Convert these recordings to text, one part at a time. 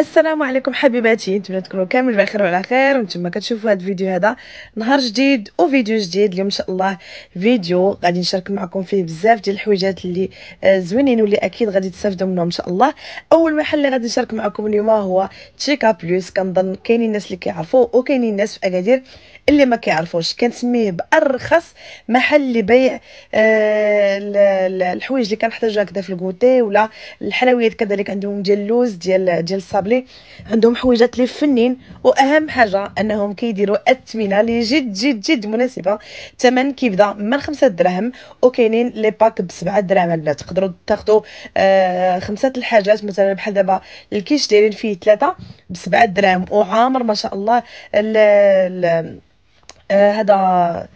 السلام عليكم حبيباتي نتمنى تكونوا كامل بخير وعلى خير. وأنتم كتشوفوا هذا الفيديو هذا نهار جديد وفيديو جديد. اليوم إن شاء الله فيديو غادي نشارك معكم فيه بزاف ديال الحويجات اللي آه، زوينين واللي أكيد غادي تستافدوا منهم إن شاء الله. أول محل اللي غادي نشارك معكم اليوم هو تشيكا بلوس كنظن كاينين الناس اللي كيعرفوا وكاينين الناس في أكادير اللي ما كيعرفوش. كنسميه بأرخص محل لبيع آه الحوايج اللي كنحتاجوها هكذا في الكوتي ولا الحلويات كذلك عندهم ديال اللوز ديال ديال الصابلي عندهم حويجات لي فنين وأهم حاجة أنهم كيديروا الثمنه اللي جد جد جد مناسبة. الثمن كيبدأ من خمسة دراهم وكاينين les packs بسبعة دراهم. البنات تقدروا تاخذوا آه خمسة الحاجات. مثلا بحال دابا الكيش دايرين فيه ثلاثة بسبعة دراهم وعامر ما شاء الله ال ال آه هذا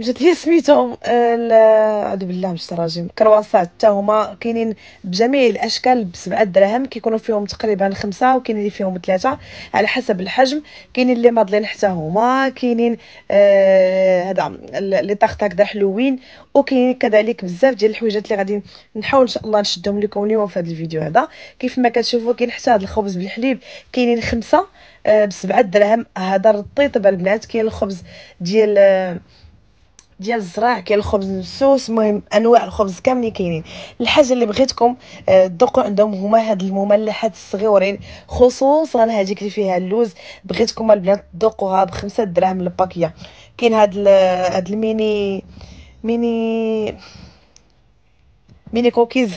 جات لي سميتهم اعوذ بالله من الشيطان كرواسات حتى هما كاينين بجميع الأشكال بسبعة دراهم كيكونوا فيهم تقريبا خمسة وكاينين اللي فيهم ثلاثة. على حسب الحجم كاينين اللي ماضلين حتى هما كاينين آه هذا لي طاخط هكذا حلوين وكاينين كذلك بزاف ديال الحويجات اللي غادي نحاول إن شاء الله نشدهم لكم اليوم في هذا الفيديو هذا. كيف ما كتشوفوا كاين حتى هذا الخبز بالحليب كاينين خمسة آه بسبعة دراهم. هذا رطيط البنات كاين الخبز ديال آه ديال الزراع كاين الخبز مسوس المهم أنواع الخبز كاملين كاينين. الحاجة اللي بغيتكم تذوقوا عندهم هما هاد المملحات الصغيورين خصوصا هذيك اللي فيها اللوز. بغيتكم البنات تذوقوها بخمسة دراهم الباكية. كاين هاد هاد ال mini mini mini cookies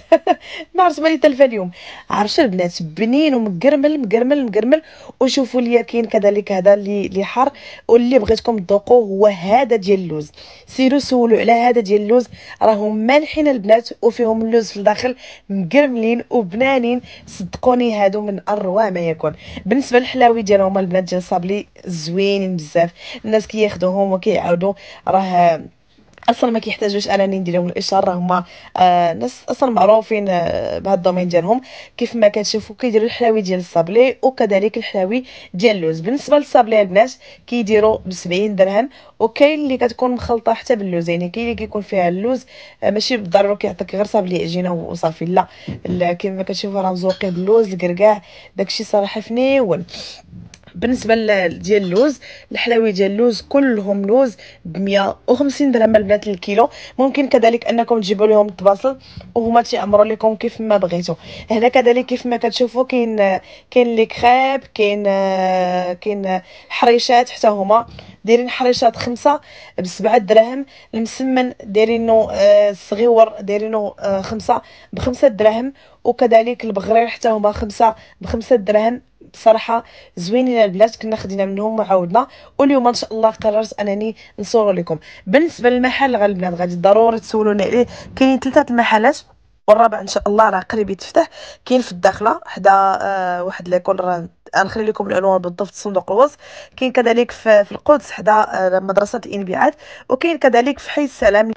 ما عرفت ماني تلفه اليوم. عرفت البنات بنين ومقرمل مقرمل مقرمل. وشوفوا لي كاين كذلك هذا اللي اللي حار. واللي بغيتكم تذوقوا هو هذا ديال اللوز. سيروا سولوا على هذا ديال اللوز. راهم مالحين البنات وفيهم اللوز في الداخل مقرملين وبنانين. صدقوني هادو من أروع ما يكون. بالنسبة للحلاوي ديالهم البنات ديال صابلي زوينين بزاف. الناس كياخذوهم وكيعاودوا. راه أصلا ما كيحتاجوش أنني ندير لهم الإشارة هما آه ناس أصلا معروفين آه بهذا ال domaine ديالهم. كيف ما كتشوفوا كيديروا الحلاوي ديال الصابلي وكذلك الحلاوي ديال اللوز. بالنسبة للصابلي البنات كيديروا ب 70 درهم. وكاين اللي كتكون مخلطة حتى باللوز. يعني كاين اللي كيكون فيها اللوز آه ماشي بالضرورة كيعطيك غير صابلي عجينة وصافي لا, لا كيما كتشوفوا راه مزوقين باللوز الكركاع داكشي صراحة فنيون. بالنسبة ديال اللوز الحلاوي ديال اللوز كلهم لوز ب 150 درهم البنات الكيلو. ممكن كذلك أنكم تجيبوا لهم الطباصل وهما تيعمروا لكم كيف ما بغيتوا. هنا كذلك كيف ما كتشوفوا كاين كاين لي كريب كاين كاين حريشات حتى هما. دايرين حريشات خمسة بسبعة دراهم المسمن دايرينو آه صغيور دايرينو آه خمسة بخمسة دراهم وكذلك البغرير حتى هما خمسة بخمسة دراهم بصراحة زوينين البنات كنا خدينا منهم وعاودنا. واليوم إن شاء الله قررت أنني نصور لكم. بالنسبة للمحل البنات غادي ضروري تسولوني عليه. كاينين ثلاثة المحلات والرابع إن شاء الله راه قريب يتفتح. كاين في الداخلة حدا آه واحد ليكول راه غنخلي لكم العنوان بالضبط في صندوق الوصف. كاين كذلك في, في القدس حدا آه مدرسة الانبياءات وكاين كذلك في حي السلام.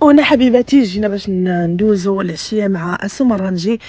وهنا حبيباتي جينا باش ندوزو العشية مع رانجي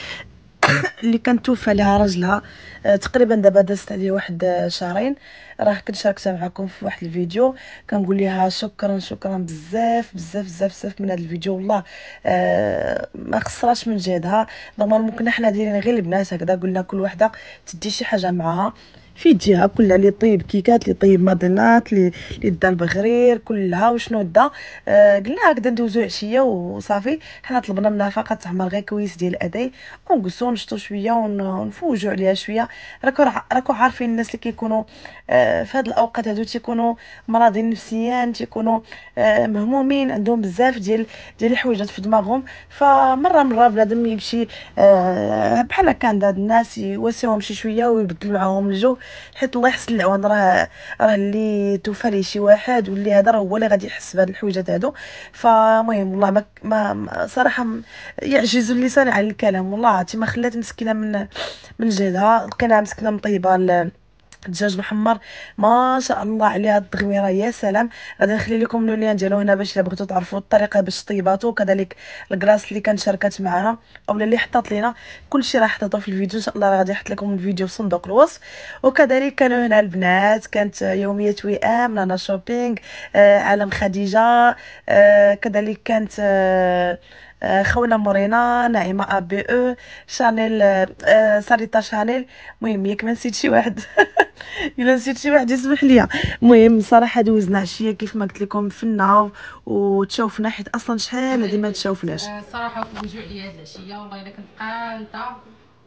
اللي كانت توفى لها راجلها آه، تقريبا دابا دازت عليه واحد شهرين. راه كنت شاركتها معكم في واحد الفيديو. كنقول لها شكرا شكرا بزاف بزاف بزاف بزاف من هذا الفيديو. والله آه ما خسراش من جهدها. normalement كنا حنا دايرين غير البنات هكذا قلنا كل وحدة تدي شي حاجة معاها في جهه كلها اللي طيب كيكات اللي طيب ماضلينات اللي دا البغرير كلها وشنو دا. آه قلنا هكذا ندوزو عشية وصافي. حنا طلبنا منها فقط تعمل غير كويس ديال أتاي ونقصو نشطو شوية ونفوجو عليها شوية. راكو راكو عارفين الناس اللي كيكونوا آه في هاد الأوقات هادو تيكونوا مرضين نفسيا تيكونوا آه مهمومين عندهم بزاف ديال ديال الحوايجات في دماغهم. فمرة مرة بنادم يمشي آه بحال هكا عند هاد الناس يواسيهم شي شوية ويبدل معاهم الجو حيت الله يحسن العوان. راه راه اللي توفى ليه شي واحد واللي هذا راه هو اللي غادي يحس بهاد الحويجات هادو. فمهم والله ما, ما صراحة يعجز اللسان عن الكلام. والله عرفتي ما خلات مسكينة من من جهدها. لقيناها مسكينة مطيبه دجاج محمر ما شاء الله عليها التغميرة. يا سلام. غادي نخلي لكم اللين ديالو هنا باش إلا بغيتو تعرفوا الطريقة باش طيباتو. وكذلك الكلاص اللي كانت شاركات معنا أولا اللي حطات لينا. كلشي راه حطيتو في الفيديو. إن شاء الله غادي نحط لكم الفيديو في صندوق الوصف. وكذلك كانوا هنا البنات. كانت يومية وئام. لانا شوبينغ آه عالم خديجة. آه كذلك كانت آه آه، خونا مورينا نعيمة أ بي أو شانيل آه، ساريتا شانيل. المهم ياك ما نسيت شي واحد. إلا نسيت شي واحد يسمح لي المهم صراحة دوزنا عشية كيف ما قلت لكم فينا وتشوفنا حيت أصلا شحال هادي ما تشوفناش. صراحة وجوع لي هاد العشية والله إلا كنت قانطة.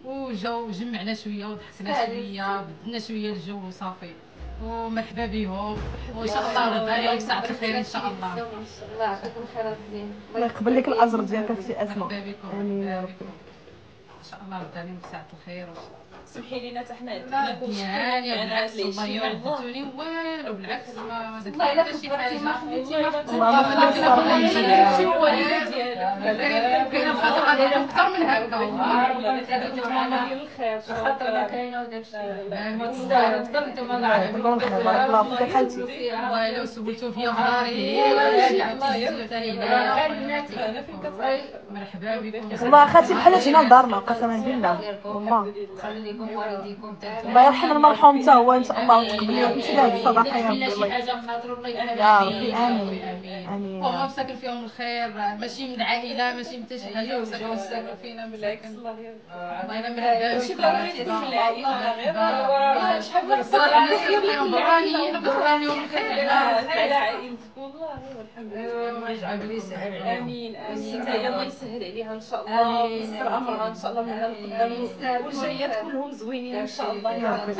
وجاو جمعنا شوية وضحكنا شوية بدلنا شوية الجو وصافي. ومرحبا بهم وإن شاء الله غدا يوم ساعه الخير إن شاء الله. الله يعطيكم زين الله يقبل لك الاجر ديالك أختي اسماء مرحبا بكم آمين يا رب. إن شاء الله غدا يوم ساعه الخير. سمحي لينا حتى حنا يعني بالعكس والله ما عذبتوني والو بالعكس ما والله الا كبرتي ما خليتي ما خليتي الله ما خليك الصراحة. شي هو ديالك كاين الخاطر غادي أكثر من هكا والله الخير خاطرنا كاينة وداك الشيء تكون بخير بارك الله فيك خالتي والله لو سولتو فيا حتى مرحبا بكم والله خالتي بحال جينا لدارنا قسما بالله والله والديكم الله يرحم المرحوم حتى هو ان شاء الله وتقبل لي انت هذه الصدقه يا ربي شي الله حاجة خاطر الله يا ربي امين امين مساكن فيهم الخير ماشي من العائله ماشي من حتى شي حاجة مساكن مساكن فينا بالعكس الله الا مرحبا شي بكم. بلاصه تدخل العائله مرحبا. شحال من الصراحه اليوم براني براني الخير على عائلتك والله والحمد لله يجعل يسهل آمين آمين. الله يسهل عليها إن شاء الله. ويستر أمرها إن شاء الله من القدام والجايات كلهم زوينين. إن شاء الله يا ربي.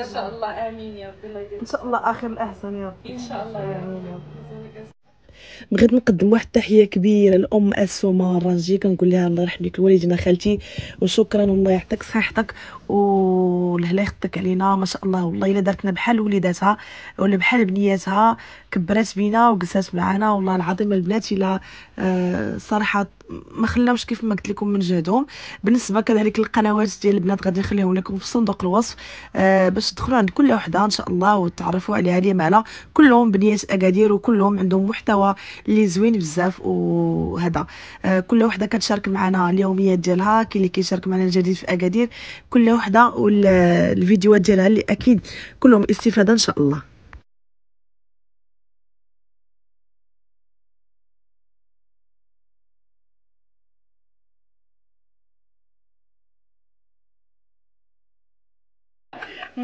إن شاء الله. آمين يا ربي الله إن شاء الله آخر الأحسن يا ربي إن شاء الله. يا بغيت نقدم واحد التحيه كبيرة لام أسومة الرجي كنقول لها الله يرحم لك الوالدين خالتي. وشكرا والله يعطيك صحتك ولهلا يخطيك علينا. ما شاء الله والله إلا دارتنا بحال وليداتها. ولا بحال بنياتها. كبرات بينا وجلسات معنا والله العظيم البنات إلا آه صراحة ما خلاوش كيف ما قلت لكم من جهدهم. بالنسبة كذلك للقنوات ديال البنات غادي نخليهم لكم في صندوق الوصف آه باش تدخلوا عند كل وحدة إن شاء الله وتعرفوا عليها اليوم على كلهم بنيات أكادير وكلهم عندهم محتوى اللي زوين بزاف وهذا. آه كل وحدة كتشارك معنا اليوميات ديالها كاين اللي كيشارك معنا الجديد في أكادير كل وحدة والفيديوهات ديالها اللي أكيد كلهم استفادة إن شاء الله.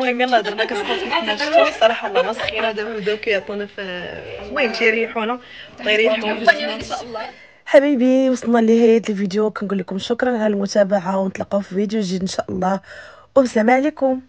المهم يلا درنا حنا شفتوا صراحة والله مسخينه دابا بداو كيعطونا في المهم تيريحونا الله. يريحهم حبايبي وصلنا لنهاية الفيديو. كنقول لكم شكرا على المتابعة ونتلاقاو في فيديو جديد إن شاء الله. والسلام عليكم.